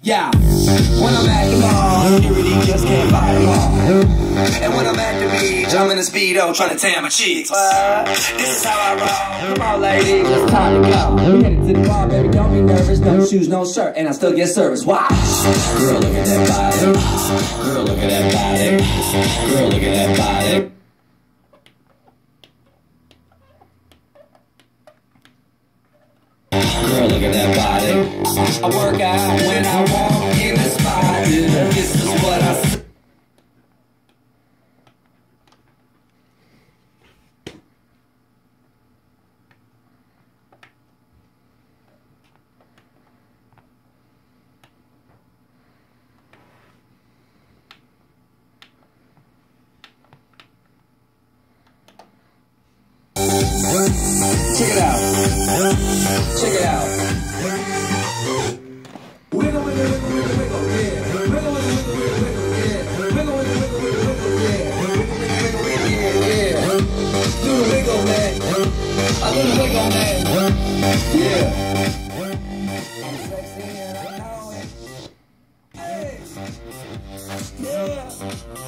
Yeah, when I'm at the mall, really just can't buy them all. And when I'm at the beach, I'm in a speedo trying to tan my cheeks. This is how I roll. Come on, ladies, it's time to go. We headed to the bar, baby, don't be nervous. No shoes, no shirt, and I still get service. Why? Girl, look at that body. Girl, look at that body. Girl, look at that body. Girl, look at that body. I work out when I walk in the spot. This is what I see. Check it out. Check it out. Yeah. Yeah. Yeah. Yeah, yeah. Do the wiggle, man. I the wiggle, man. Yeah. Yeah.